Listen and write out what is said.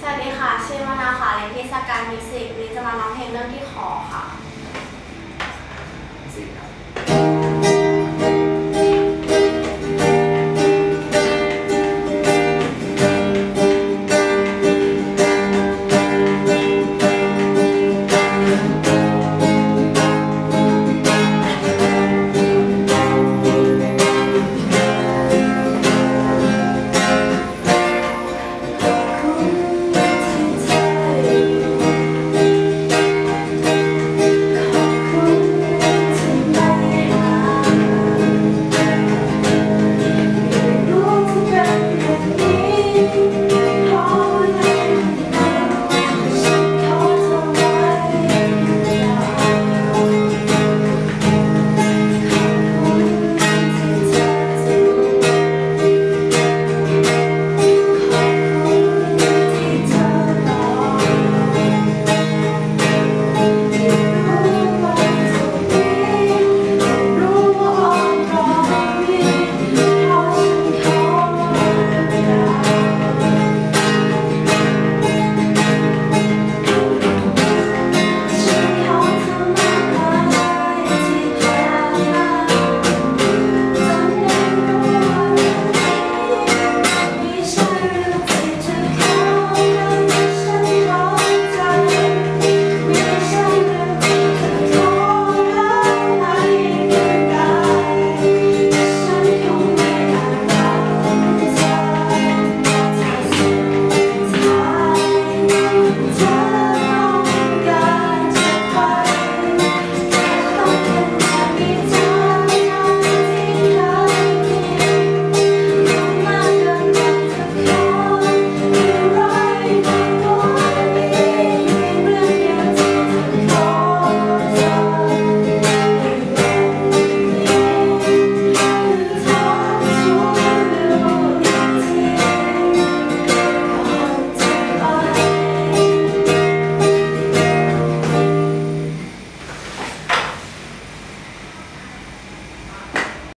สวัสดีค่ะ ชื่อมานาค่ะเรียนเทศกาลมิวสิกนนี้จะมา